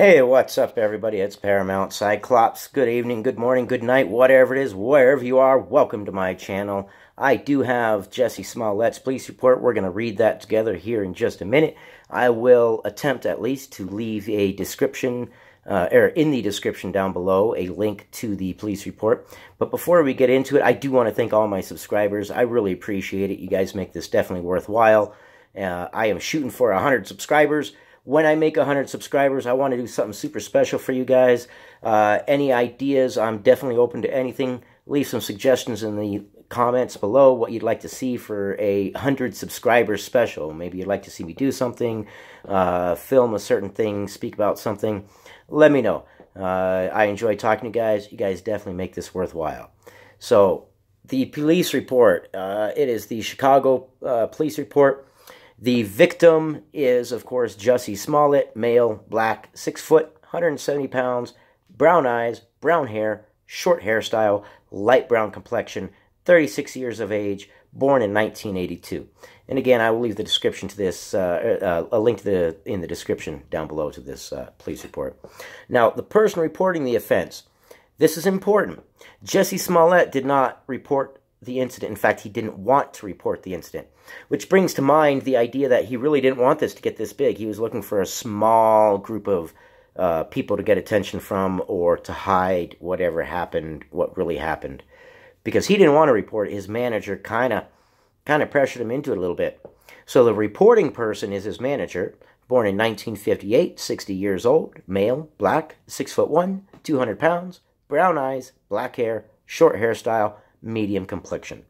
Hey, what's up, everybody? It's Paramount Cyclops. Good evening, good morning, good night, whatever it is, wherever you are. Welcome to my channel. I do have Jussie Smollett's police report. We're going to read that together here in just a minute. I will attempt at least to leave a description, uh, or in the description down below, a link to the police report. But before we get into it, I do want to thank all my subscribers. I really appreciate it. You guys make this definitely worthwhile. Uh, I am shooting for 100 subscribers when I make 100 subscribers, I want to do something super special for you guys. Uh, any ideas, I'm definitely open to anything. Leave some suggestions in the comments below what you'd like to see for a 100 subscribers special. Maybe you'd like to see me do something, uh, film a certain thing, speak about something. Let me know. Uh, I enjoy talking to you guys. You guys definitely make this worthwhile. So, the police report. Uh, it is the Chicago uh, Police Report. The victim is, of course, Jussie Smollett, male, black, 6 foot, 170 pounds, brown eyes, brown hair, short hairstyle, light brown complexion, 36 years of age, born in 1982. And again, I will leave the description to this, uh, uh, a link to the in the description down below to this uh, police report. Now, the person reporting the offense. This is important. Jussie Smollett did not report the incident. In fact, he didn't want to report the incident, which brings to mind the idea that he really didn't want this to get this big. He was looking for a small group of uh, people to get attention from or to hide whatever happened, what really happened. Because he didn't want to report, his manager kind of kind of pressured him into it a little bit. So the reporting person is his manager, born in 1958, 60 years old, male, black, 6 foot 1, 200 pounds, brown eyes, black hair, short hairstyle, medium complexion.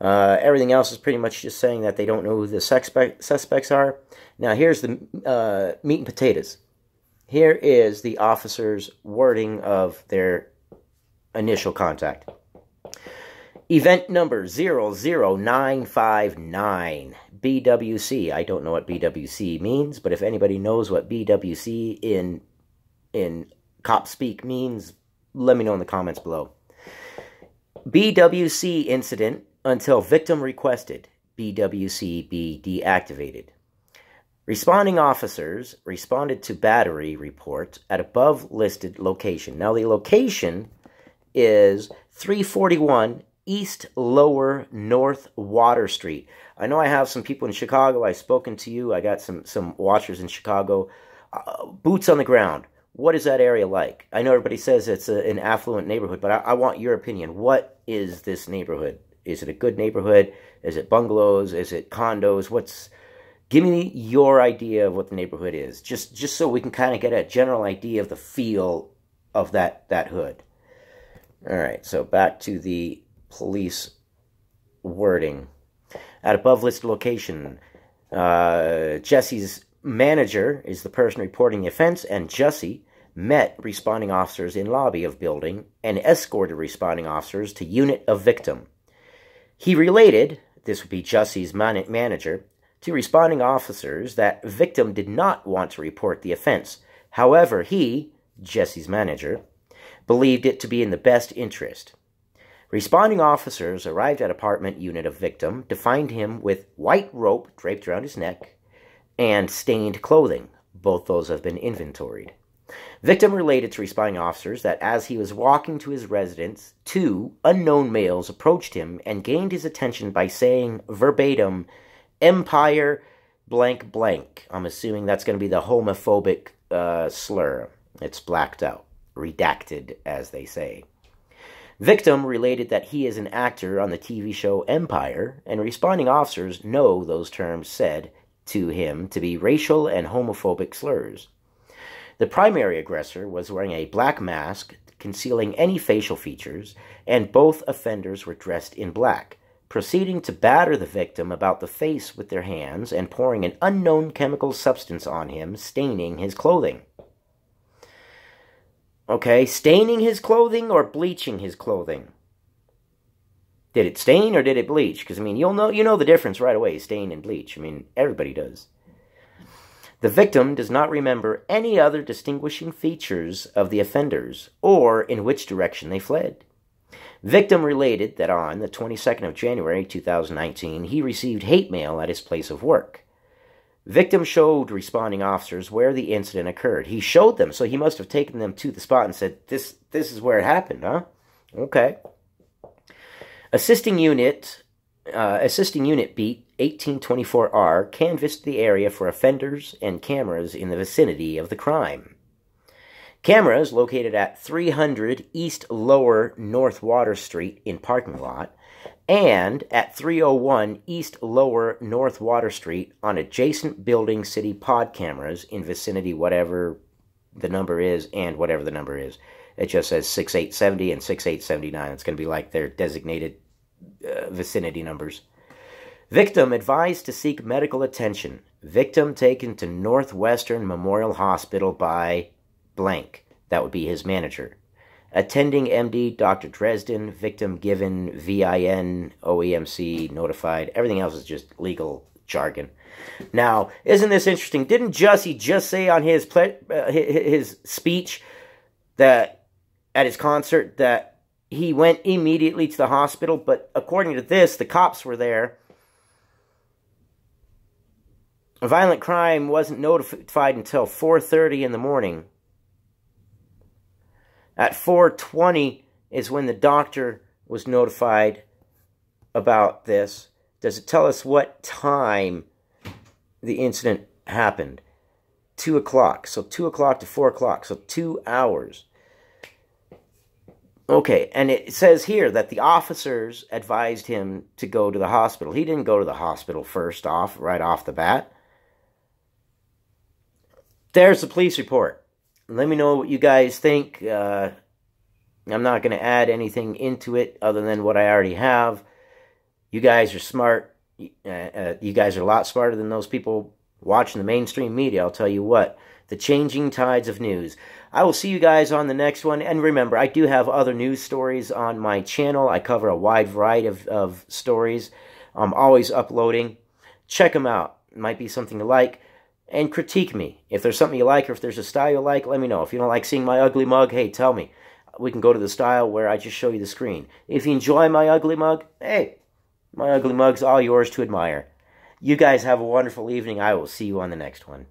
Uh, everything else is pretty much just saying that they don't know who the suspect, suspects are. Now, here's the uh, meat and potatoes. Here is the officer's wording of their initial contact. Event number 00959, BWC. I don't know what BWC means, but if anybody knows what BWC in, in cop speak means, let me know in the comments below. BWC incident until victim requested. BWC be deactivated. Responding officers responded to battery report at above listed location. Now, the location is 341 East Lower North Water Street. I know I have some people in Chicago. I've spoken to you. I got some, some watchers in Chicago. Uh, boots on the ground what is that area like? I know everybody says it's a, an affluent neighborhood, but I, I, want your opinion. What is this neighborhood? Is it a good neighborhood? Is it bungalows? Is it condos? What's give me your idea of what the neighborhood is, just just so we can kind of get a general idea of the feel of that that hood. All right, so back to the police wording. At above listed location, uh, Jussie's manager is the person reporting the offense, and Jussie met responding officers in lobby of building and escorted responding officers to unit of victim. He related, this would be Jussie's man manager, to responding officers that victim did not want to report the offense. However, he, Jussie's manager, believed it to be in the best interest. Responding officers arrived at apartment unit of victim to find him with white rope draped around his neck and stained clothing. Both those have been inventoried. Victim related to responding officers that as he was walking to his residence, two unknown males approached him and gained his attention by saying verbatim, Empire blank blank. I'm assuming that's going to be the homophobic uh, slur. It's blacked out, redacted, as they say. Victim related that he is an actor on the TV show Empire, and responding officers know those terms said to him to be racial and homophobic slurs. The primary aggressor was wearing a black mask concealing any facial features, and both offenders were dressed in black, proceeding to batter the victim about the face with their hands and pouring an unknown chemical substance on him, staining his clothing. Okay, staining his clothing or bleaching his clothing? Did it stain or did it bleach? Because I mean, you'll know you know the difference right away, stain and bleach. I mean, everybody does. The victim does not remember any other distinguishing features of the offenders or in which direction they fled. Victim related that on the 22nd of January 2019, he received hate mail at his place of work. Victim showed responding officers where the incident occurred. He showed them, so he must have taken them to the spot and said, "This, this is where it happened, huh?" Okay. Assisting unit, uh, assisting unit beat 1824R canvassed the area for offenders and cameras in the vicinity of the crime. Cameras located at 300 East Lower North Water Street in parking lot and at 301 East Lower North Water Street on adjacent building city pod cameras in vicinity whatever the number is and whatever the number is. It just says 6870 and 6879. It's going to be like their designated uh, vicinity numbers. Victim advised to seek medical attention. Victim taken to Northwestern Memorial Hospital by blank. That would be his manager. Attending MD, Dr. Dresden, victim given, VIN, OEMC, notified. Everything else is just legal jargon. Now, isn't this interesting? Didn't Jussie just say on his uh, his speech that at his concert that he went immediately to the hospital? But according to this, the cops were there. A violent crime wasn't notified until 4:30 in the morning. At 4:20 is when the doctor was notified about this. Does it tell us what time the incident happened? Two o'clock. So two o'clock to four o'clock. So two hours. Okay, and it says here that the officers advised him to go to the hospital. He didn't go to the hospital first off, right off the bat. There's the police report let me know what you guys think. Uh, I'm not going to add anything into it other than what I already have. You guys are smart. Uh, uh, you guys are a lot smarter than those people watching the mainstream media. I'll tell you what. The changing tides of news. I will see you guys on the next one. And remember, I do have other news stories on my channel. I cover a wide variety of, of stories. I'm always uploading. Check them out. It might be something you like and critique me. If there's something you like or if there's a style you like, let me know. If you don't like seeing my ugly mug, hey, tell me. We can go to the style where I just show you the screen. If you enjoy my ugly mug, hey, my ugly mug's all yours to admire. You guys have a wonderful evening. I will see you on the next one.